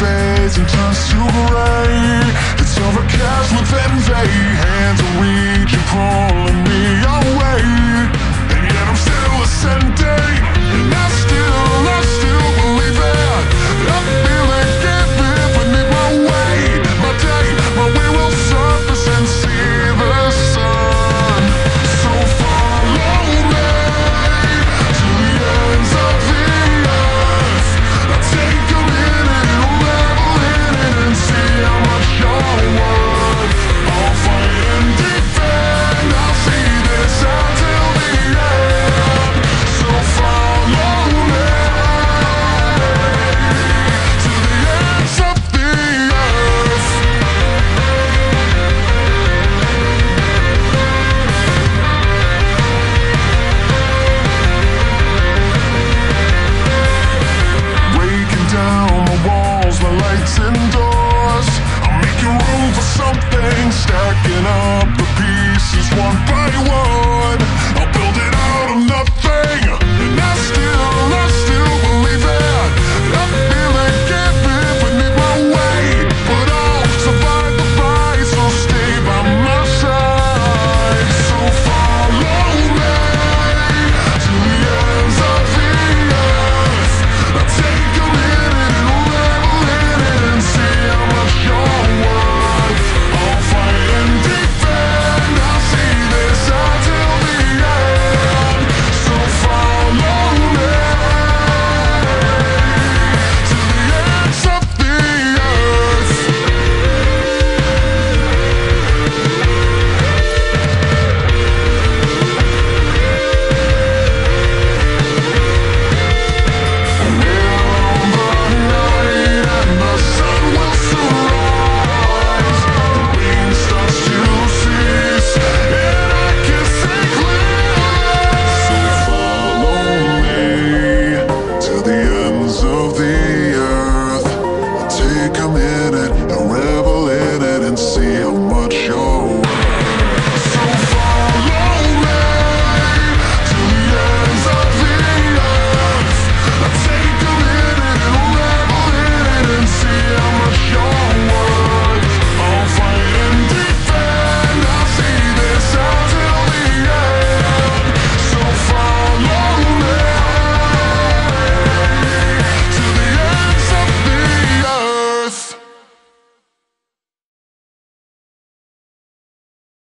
blazing turns to gray It's overcast with envy